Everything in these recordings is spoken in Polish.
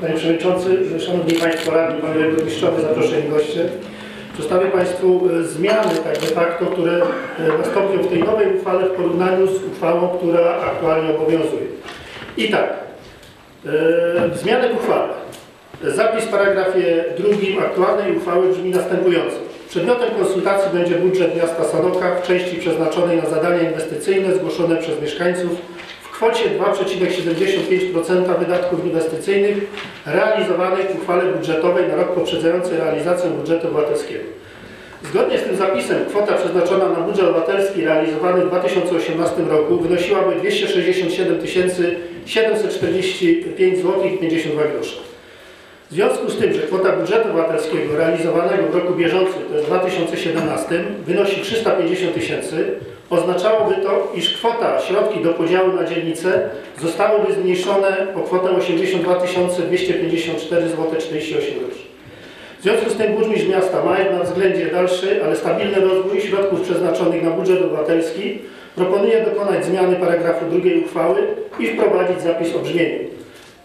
Panie Przewodniczący, Szanowni Państwo Radni, Panie Burmistrzowie, zaproszeni goście. Przedstawię Państwu e, zmiany tak de facto, które e, nastąpią w tej nowej uchwale w porównaniu z uchwałą, która aktualnie obowiązuje. I tak, e, zmiany w uchwale. Zapis w paragrafie drugim aktualnej uchwały brzmi następująco. Przedmiotem konsultacji będzie budżet miasta Sanoka w części przeznaczonej na zadania inwestycyjne zgłoszone przez mieszkańców kwocie 2,75% wydatków inwestycyjnych realizowanych w uchwale budżetowej na rok poprzedzający realizację budżetu obywatelskiego. Zgodnie z tym zapisem kwota przeznaczona na budżet obywatelski realizowany w 2018 roku wynosiłaby 267 745 zł 52 grosze. W związku z tym, że kwota budżetu obywatelskiego realizowanego w roku bieżącym, to jest 2017, wynosi 350 tysięcy, oznaczałoby to, iż kwota środki do podziału na dzielnice zostałyby zmniejszone o kwotę 82 254 zł 48 groszy. W związku z tym burmistrz miasta, mając na względzie dalszy, ale stabilny rozwój środków przeznaczonych na budżet obywatelski, proponuje dokonać zmiany paragrafu drugiej uchwały i wprowadzić zapis o brzmieniu.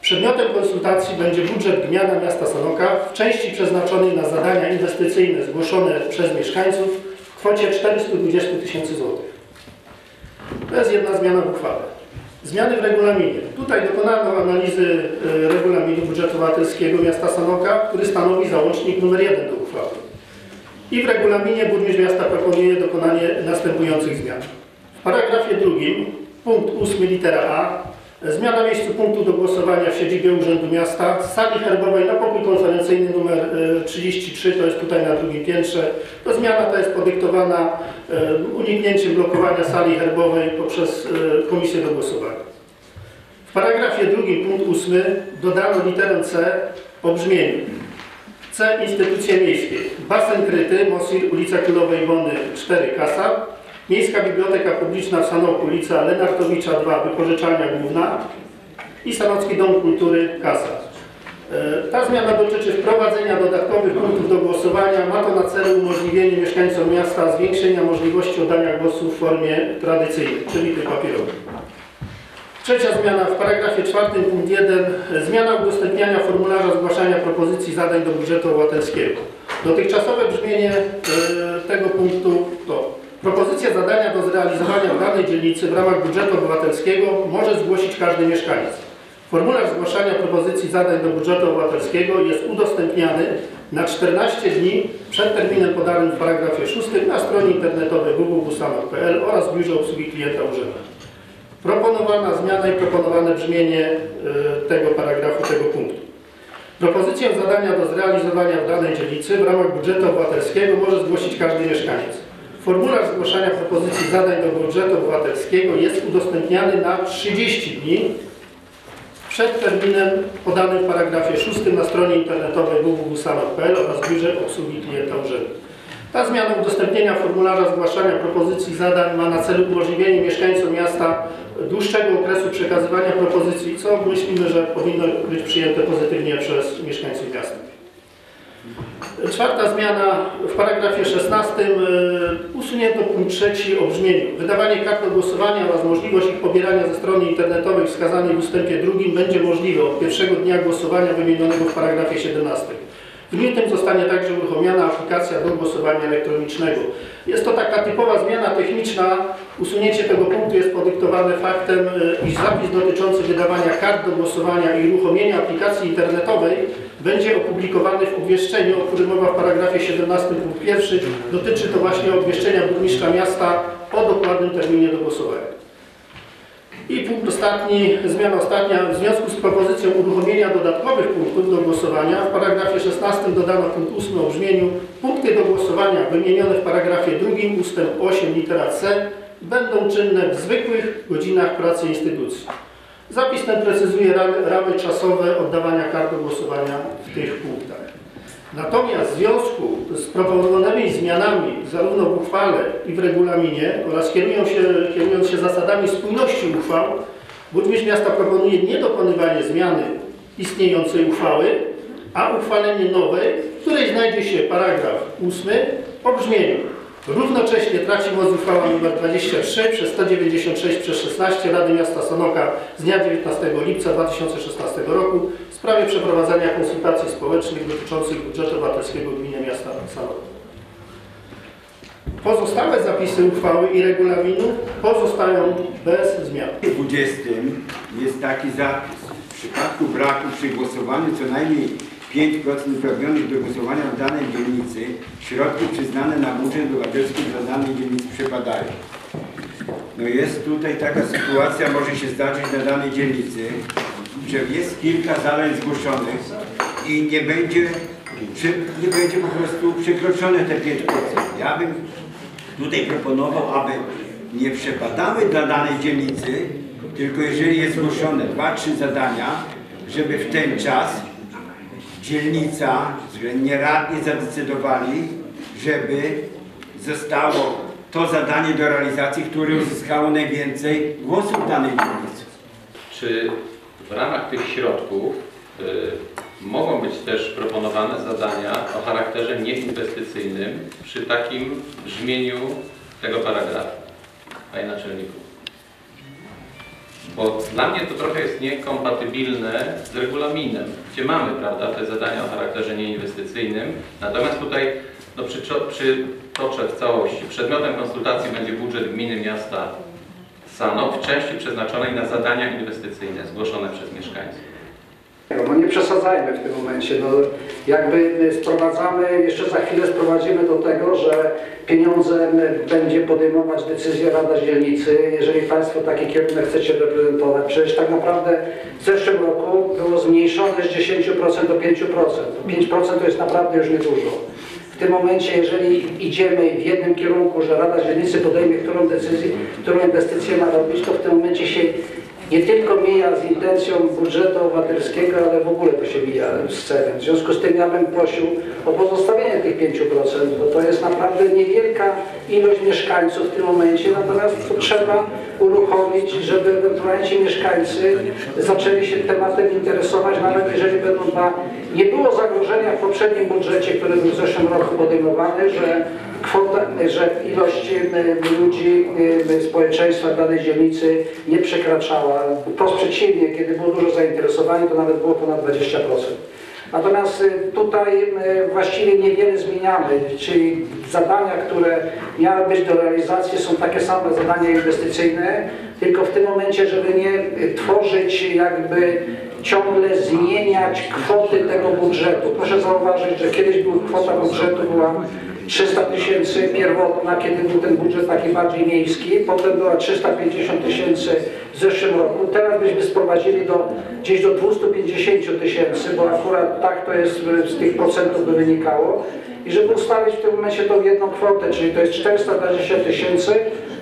Przedmiotem konsultacji będzie budżet gmina miasta Sanoka w części przeznaczonej na zadania inwestycyjne zgłoszone przez mieszkańców w kwocie 420 tysięcy złotych. To jest jedna zmiana w uchwale. Zmiany w regulaminie. Tutaj dokonano analizy e, regulaminu budżetu obywatelskiego miasta Sanoka, który stanowi załącznik numer 1 do uchwały. I w regulaminie burmistrz miasta proponuje dokonanie następujących zmian. W paragrafie drugim, punkt 8 litera A, zmiana miejscu punktu do głosowania w siedzibie Urzędu Miasta z sali herbowej na pokój konferencyjny numer e, 33, to jest tutaj na drugim piętrze. To zmiana ta jest podyktowana e, uniknięciem blokowania sali herbowej poprzez e, komisję do głosowania. W paragrafie drugim, punkt 8, dodano literę C o brzmieniu. C. Instytucje miejskie. Basen kryty, Mosir, ulica Królowej Wony 4, Kasa. Miejska Biblioteka Publiczna w Sanoku, ulica Lenartowicza 2, wypożyczalnia główna. I Sanocki Dom Kultury, Kasa. E, Ta zmiana dotyczy wprowadzenia dodatkowych punktów do głosowania. Ma to na celu umożliwienie mieszkańcom miasta zwiększenia możliwości oddania głosu w formie tradycyjnej, czyli tej papierowej. Trzecia zmiana w paragrafie czwartym punkt 1. Zmiana udostępniania formularza zgłaszania propozycji zadań do budżetu obywatelskiego. Dotychczasowe brzmienie e, tego punktu to propozycja zadania do zrealizowania w danej dzielnicy w ramach budżetu obywatelskiego może zgłosić każdy mieszkaniec. Formularz zgłaszania propozycji zadań do budżetu obywatelskiego jest udostępniany na 14 dni przed terminem podanym w paragrafie 6 na stronie internetowej www.busanok.pl oraz w biurze obsługi klienta urzędu. Proponowana zmiana i proponowane brzmienie e, tego paragrafu, tego punktu. Propozycję zadania do zrealizowania w danej dzielnicy w ramach budżetu obywatelskiego może zgłosić każdy mieszkaniec. Formularz zgłaszania propozycji zadań do budżetu obywatelskiego jest udostępniany na 30 dni przed terminem podanym w paragrafie 6 na stronie internetowej www.sanok.pl oraz biurze obsługi klienta urzędu. Ta zmiana udostępnienia formularza zgłaszania propozycji zadań ma na celu umożliwienie mieszkańcom miasta dłuższego okresu przekazywania propozycji, co myślimy, że powinno być przyjęte pozytywnie przez mieszkańców miasta. Czwarta zmiana w paragrafie 16 y, usunięto punkt trzeci o brzmieniu. Wydawanie kart do głosowania oraz możliwość ich pobierania ze strony internetowej wskazanej w ustępie drugim będzie możliwe od pierwszego dnia głosowania wymienionego w paragrafie 17. W dniu tym zostanie także uruchomiona aplikacja do głosowania elektronicznego. Jest to taka typowa zmiana techniczna. Usunięcie tego punktu jest podyktowane faktem, y, iż zapis dotyczący wydawania kart do głosowania i uruchomienia aplikacji internetowej będzie opublikowany w obwieszczeniu, o którym mowa w paragrafie 17 punkt 1. Dotyczy to właśnie obwieszczenia burmistrza miasta o dokładnym terminie do głosowania. I punkt ostatni, zmiana ostatnia. W związku z propozycją uruchomienia dodatkowych punktów do głosowania w paragrafie 16 dodano punkt 8 o brzmieniu punkty do głosowania wymienione w paragrafie 2 ustęp 8 litera C będą czynne w zwykłych godzinach pracy instytucji. Zapis ten precyzuje ramy, czasowe oddawania kart do głosowania w tych punktach. Natomiast w związku z proponowanymi zmianami zarówno w uchwale i w regulaminie oraz kierują się, kierując się zasadami spójności uchwał, burmistrz miasta proponuje nie dokonywanie zmiany istniejącej uchwały, a uchwalenie nowej, w której znajdzie się paragraf 8 o brzmieniu. Równocześnie traci moc uchwała nr 23 przez 196 przez 16 Rady Miasta Sanoka z dnia 19 lipca 2016 roku w sprawie przeprowadzania konsultacji społecznych dotyczących budżetu obywatelskiego gminy miasta Sanok. Pozostałe zapisy uchwały i regulaminu pozostają bez zmian. W 20 jest taki zapis. W przypadku braku przy głosowaniu co najmniej 5% uprawnionych do głosowania w danej dzielnicy środki przyznane na budżet obywatelski dla danej dzielnicy przepadają. No jest tutaj taka sytuacja, może się zdarzyć na danej dzielnicy, że jest kilka zadań zgłoszonych i nie będzie, nie będzie po prostu przekroczone te 5%. Ja bym tutaj proponował, aby nie przepadały dla danej dzielnicy, tylko jeżeli jest zgłoszone dwa, trzy zadania, żeby w ten czas dzielnica, względnie radni zadecydowali, żeby zostało to zadanie do realizacji, które uzyskało najwięcej głosów danej dzielnicy. Czy w ramach tych środków y, mogą być też proponowane zadania o charakterze nieinwestycyjnym przy takim brzmieniu tego paragrafu, Panie Naczelniku? Bo dla mnie to trochę jest niekompatybilne z regulaminem, gdzie mamy prawda, te zadania o charakterze nieinwestycyjnym, natomiast tutaj no, przytoczę w całości. Przedmiotem konsultacji będzie budżet gminy miasta Sanok w części przeznaczonej na zadania inwestycyjne zgłoszone przez mieszkańców. No nie przesadzajmy w tym momencie. No, jakby sprowadzamy, jeszcze za chwilę sprowadzimy do tego, że pieniądze będzie podejmować decyzję Rada Dzielnicy, jeżeli Państwo taki kierunek chcecie reprezentować. Przecież tak naprawdę w zeszłym roku było zmniejszone z 10% do 5%. 5% to jest naprawdę już niedużo. W tym momencie, jeżeli idziemy w jednym kierunku, że Rada Dzielnicy podejmie którą decyzję, którą inwestycję ma robić, to w tym momencie się nie tylko mija z intencją budżetu obywatelskiego, ale w ogóle to się mija z celem. W związku z tym ja bym prosił o pozostawienie tych 5%, bo to jest naprawdę niewielka ilość mieszkańców w tym momencie, natomiast to trzeba uruchomić, żeby ewentualnie mieszkańcy zaczęli się tematem interesować, nawet jeżeli będą dwa... Nie było zagrożenia w poprzednim budżecie, który był w zeszłym roku podejmowany, że kwota, że ilość ludzi, społeczeństwa danej dzielnicy nie przekraczała. Wprost przeciwnie, kiedy było dużo zainteresowania, to nawet było ponad 20%. Natomiast e, tutaj e, właściwie niewiele zmieniamy, czyli zadania, które miały być do realizacji są takie same zadania inwestycyjne, tylko w tym momencie, żeby nie tworzyć jakby ciągle zmieniać kwoty tego budżetu. Proszę zauważyć, że kiedyś była kwota budżetu była 300 tysięcy pierwotna, kiedy był ten budżet taki bardziej miejski, potem była 350 tysięcy w zeszłym roku. Teraz byśmy sprowadzili do, gdzieś do 250 tysięcy, bo akurat tak to jest z tych procentów by wynikało. I żeby ustalić w tym momencie tą jedną kwotę, czyli to jest 420 tysięcy,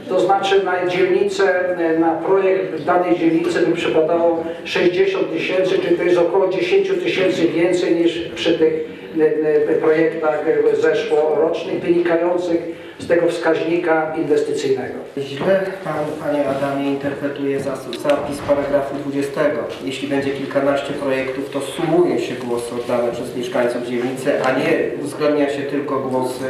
to znaczy na dzielnicę, na projekt danej dzielnicy by przypadało 60 tysięcy, czyli to jest około 10 tysięcy więcej niż przy tych e, e, projektach e, zeszłorocznych wynikających z tego wskaźnika inwestycyjnego. Źle Pan, Panie Adamie, interpretuje zapis paragrafu 20. Jeśli będzie kilkanaście projektów, to sumuje się głosy oddane przez mieszkańców dzielnicy, a nie uwzględnia się tylko głosy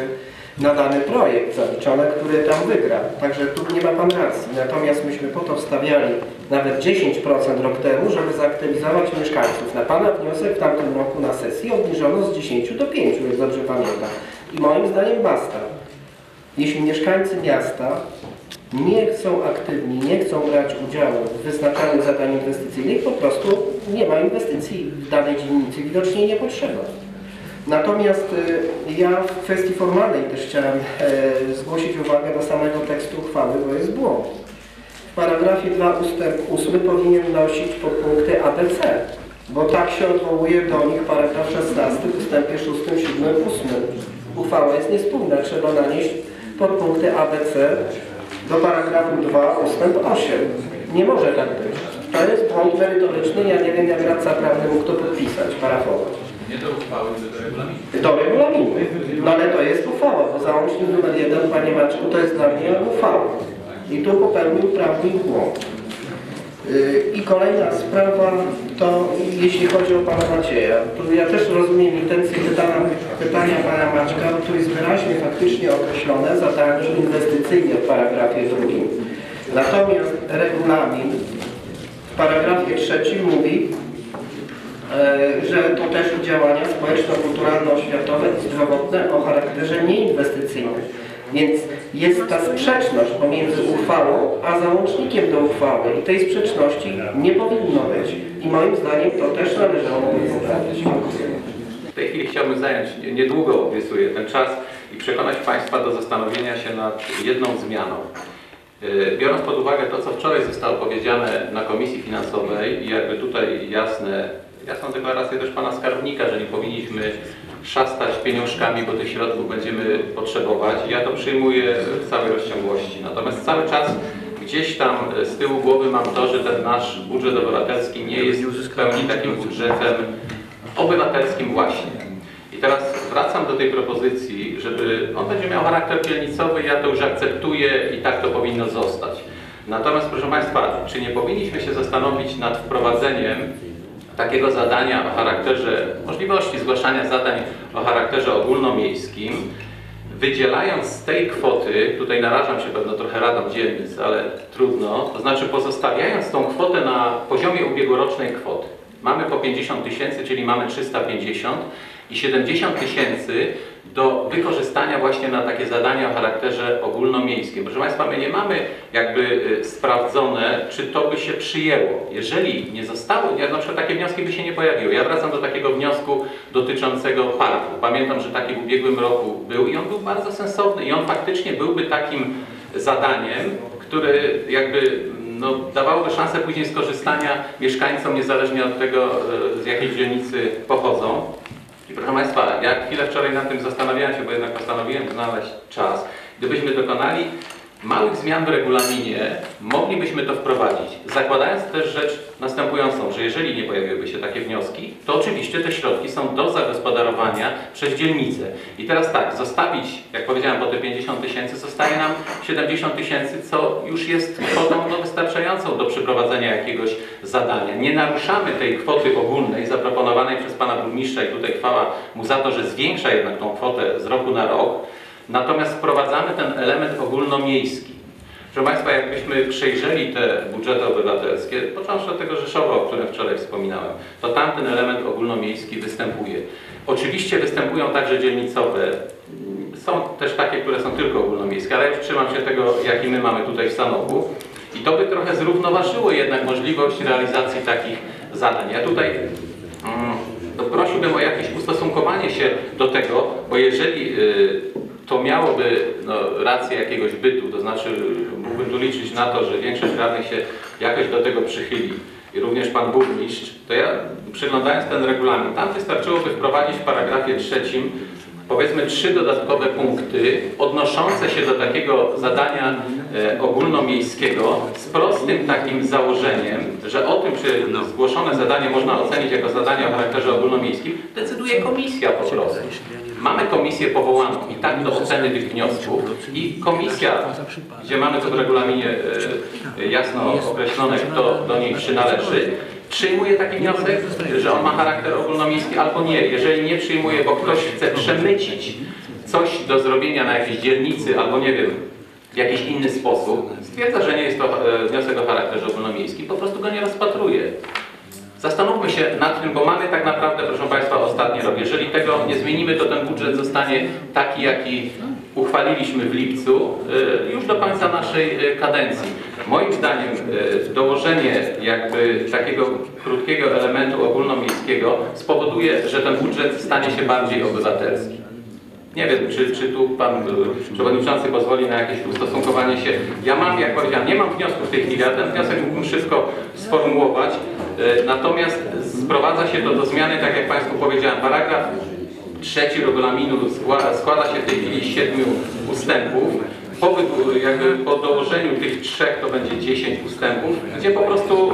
na dany projekt zaliczone, który tam wygra. Także tu nie ma Pan racji. Natomiast myśmy po to wstawiali nawet 10% rok temu, żeby zaktywizować mieszkańców. Na Pana wniosek w tamtym roku na sesji obniżono z 10 do 5, jak dobrze pamiętam. I moim zdaniem basta. Jeśli mieszkańcy miasta nie chcą aktywni, nie chcą brać udziału w wyznaczaniu zadań inwestycyjnych, po prostu nie ma inwestycji w danej dzielnicy, widocznie nie potrzeba. Natomiast y, ja w kwestii formalnej też chciałem e, zgłosić uwagę do samego tekstu uchwały, bo jest błąd. W paragrafie 2 ustęp 8 powinien nosić podpunkty ABC, bo tak się odwołuje do nich paragraf 16 w ustępie 6, 7, 8. Uchwała jest niespójna, trzeba nanieść podpunkty ABC do paragrafu 2 ustęp 8. Nie może tak być. To jest błąd merytoryczny, ja nie wiem jak radca prawny mógł to podpisać, parafować. Nie do uchwały, do regulaminu. Do regulaminu. No ale to jest uchwała, bo załącznik numer jeden, Panie Maczku, to jest dla mnie uchwała. I tu popełnił prawnik błąd. Y, I kolejna sprawa to jeśli chodzi o Pana Macieja. To ja też rozumiem intencję pytania, pytania Pana Maćka, tu jest wyraźnie faktycznie określone zadanie inwestycyjne w paragrafie drugim. Natomiast regulamin w paragrafie trzecim mówi, że to też działania społeczno-kulturalno-oświatowe i zdrowotne o charakterze nieinwestycyjnym. Więc jest ta sprzeczność pomiędzy uchwałą a załącznikiem do uchwały i tej sprzeczności nie powinno być. I moim zdaniem to też należałoby poprawić. W tej chwili chciałbym zająć, niedługo obiecuję ten czas i przekonać Państwa do zastanowienia się nad jedną zmianą. Yy, Biorąc pod uwagę to, co wczoraj zostało powiedziane na Komisji Finansowej i jakby tutaj jasne, jasną deklarację też Pana Skarbnika, że nie powinniśmy szastać pieniążkami, bo tych środków będziemy potrzebować. Ja to przyjmuję w całej rozciągłości. Natomiast cały czas gdzieś tam z tyłu głowy mam to, że ten nasz budżet obywatelski nie jest w pełni takim budżetem obywatelskim właśnie. I teraz wracam do tej propozycji, żeby on będzie miał charakter dzielnicowy, ja to już akceptuję i tak to powinno zostać. Natomiast proszę Państwa, czy nie powinniśmy się zastanowić nad wprowadzeniem takiego zadania o charakterze, możliwości zgłaszania zadań o charakterze ogólnomiejskim, wydzielając z tej kwoty, tutaj narażam się pewno trochę radom dzielnic, ale trudno, to znaczy pozostawiając tą kwotę na poziomie ubiegłorocznej kwoty. Mamy po 50 tysięcy, czyli mamy 350 i 70 tysięcy do wykorzystania właśnie na takie zadania o charakterze ogólnomiejskim. Proszę Państwa, my nie mamy jakby y, sprawdzone, czy to by się przyjęło. Jeżeli nie zostało, na przykład takie wnioski by się nie pojawiły. Ja wracam do takiego wniosku dotyczącego parku. Pamiętam, że taki w ubiegłym roku był i on był bardzo sensowny i on faktycznie byłby takim zadaniem, które jakby no, dawałoby szansę później skorzystania mieszkańcom niezależnie od tego, e, z jakiej dzielnicy pochodzą. Proszę Państwa, ja chwilę wczoraj nad tym zastanawiałem się, bo jednak postanowiłem znaleźć czas. Gdybyśmy dokonali małych zmian w regulaminie, moglibyśmy to wprowadzić, zakładając też rzecz następującą, że jeżeli nie pojawiłyby się takie wnioski, to oczywiście te środki są do zagospodarowania przez dzielnicę. I teraz tak, zostawić, jak powiedziałem, po te 50 tysięcy, zostaje nam 70 tysięcy, co już jest kwotą no, wystarczającą do przeprowadzenia jakiegoś zadania. Nie naruszamy tej kwoty ogólnej zaproponowanej przez Pana Burmistrza i tutaj chwała mu za to, że zwiększa jednak tą kwotę z roku na rok, Natomiast wprowadzamy ten element ogólnomiejski. Proszę Państwa, jakbyśmy przejrzeli te budżety obywatelskie, począwszy od tego Rzeszowa, o którym wczoraj wspominałem, to tam ten element ogólnomiejski występuje. Oczywiście występują także dzielnicowe, są też takie, które są tylko ogólnomiejskie, ale już trzymam się tego, jaki my mamy tutaj w Sanoku. I to by trochę zrównoważyło jednak możliwość realizacji takich zadań. Ja tutaj mm, to prosiłbym o jakieś ustosunkowanie się do tego, bo jeżeli y, to miałoby no, rację jakiegoś bytu, to znaczy mógłbym tu liczyć na to, że większość radnych się jakoś do tego przychyli i również pan burmistrz, to ja przyglądając ten regulamin, tam wystarczyłoby wprowadzić w paragrafie trzecim powiedzmy trzy dodatkowe punkty odnoszące się do takiego zadania ogólnomiejskiego z prostym takim założeniem, że o tym, czy zgłoszone zadanie można ocenić jako zadanie o charakterze ogólnomiejskim, decyduje komisja po prostu. Mamy komisję powołaną i tak do oceny tych wniosków i komisja, gdzie mamy to w regulaminie e, jasno określone, kto do niej przynależy, przyjmuje taki wniosek, że on ma charakter ogólnomiejski albo nie. Jeżeli nie przyjmuje, bo ktoś chce przemycić coś do zrobienia na jakiejś dzielnicy albo nie wiem, w jakiś inny sposób, stwierdza, że nie jest to e, wniosek o charakterze ogólnomiejskim, po prostu go nie rozpatruje. Zastanówmy się nad tym, bo mamy tak naprawdę, proszę Państwa, ostatni rok. Jeżeli tego nie zmienimy, to ten budżet zostanie taki, jaki uchwaliliśmy w lipcu, y, już do końca naszej y, kadencji. Moim zdaniem dołożenie jakby takiego krótkiego elementu ogólnomiejskiego spowoduje, że ten budżet stanie się bardziej obywatelski. Nie wiem, czy, czy tu Pan y, Przewodniczący pozwoli na jakieś ustosunkowanie się. Ja mam, jak powiedziałem, nie mam wniosku w tej chwili, ale ten wniosek mógłbym szybko sformułować. Y, Natomiast sprowadza się to do zmiany, tak jak Państwu powiedziałem, paragraf trzeci regulaminu składa, się w tej chwili z siedmiu ustępów. Po, jakby po dołożeniu tych trzech to będzie 10 ustępów, gdzie po prostu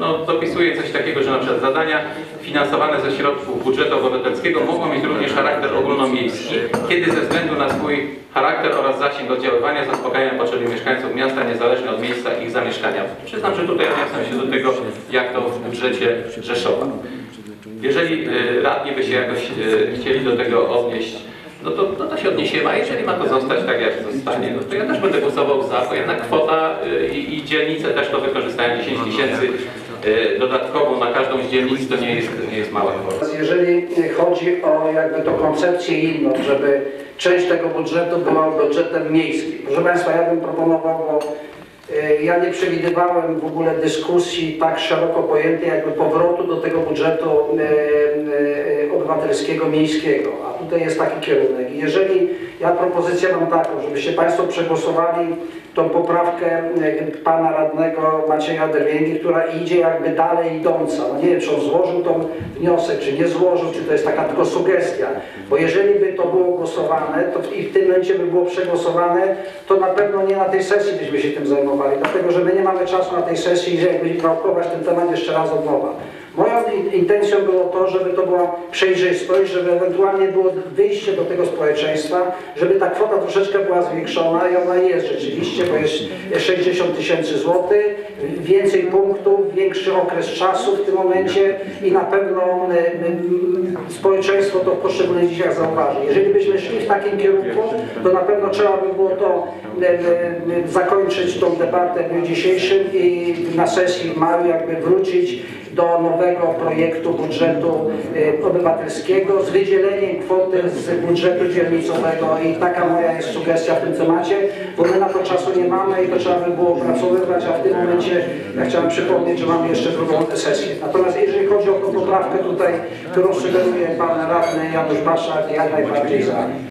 no, dopisuje coś takiego, że na przykład zadania finansowane ze środków budżetu obywatelskiego mogą mieć również charakter ogólnomiejski, kiedy ze względu na swój charakter oraz zasięg oddziaływania zaspokajają potrzeby mieszkańców miasta niezależnie od miejsca ich zamieszkania. Przyznam, że tutaj odniosłem się do tego, jak to w budżecie Rzeszowa. Jeżeli y, radni by się jakoś y, chcieli do tego odnieść, no to, no to się odniesiemy, a jeżeli ma to zostać tak, jak zostanie, no to ja też będę głosował za, bo jednak kwota y, i, i dzielnice też to wykorzystają 10 tysięcy dodatkowo na każdą z dzielnic, to nie jest, nie jest mała kwota. Jeżeli chodzi o jakby tą koncepcję inną, żeby część tego budżetu była budżetem miejskim. Proszę Państwa, ja bym proponował, bo y, ja nie przewidywałem w ogóle dyskusji tak szeroko pojętej jakby powrotu do tego budżetu y, obywatelskiego miejskiego, a tutaj jest taki kierunek. Jeżeli ja propozycję mam taką, żebyście Państwo przegłosowali tą poprawkę y, pana radnego Macieja Derwięgi, która idzie jakby dalej idąca. No nie wiem, czy on złożył tą wniosek, czy nie złożył, czy to jest taka tylko sugestia. Bo jeżeli by to było głosowane, to i w tym momencie by było przegłosowane, to na pewno nie na tej sesji byśmy się tym zajmowali, dlatego że my nie mamy czasu na tej sesji, że jakby paukować ten temat jeszcze raz od nowa. Moją in- intencją było to, żeby to była przejrzystość, żeby ewentualnie było wyjście do tego społeczeństwa, żeby ta kwota troszeczkę była zwiększona i ona jest rzeczywiście, bo jest 60 tysięcy złotych, więcej punktów, większy okres czasu w tym momencie i na pewno y, y, społeczeństwo to w poszczególnych dzieciach zauważy. Jeżeli byśmy szli w takim kierunku, to na pewno trzeba by było to y, zakończyć tą debatę w dniu dzisiejszym i na sesji w maju jakby wrócić do nowego projektu budżetu y, obywatelskiego z wydzieleniem kwoty z budżetu dzielnicowego i taka moja jest sugestia w tym temacie, bo my na to czasu nie mamy i to trzeba by było opracowywać, a w tym momencie ja chciałem przypomnieć, że mamy jeszcze drugą sesję. Natomiast jeżeli chodzi o poprawkę tutaj, którą sugeruje pan radny Janusz Baszak, jak najbardziej za.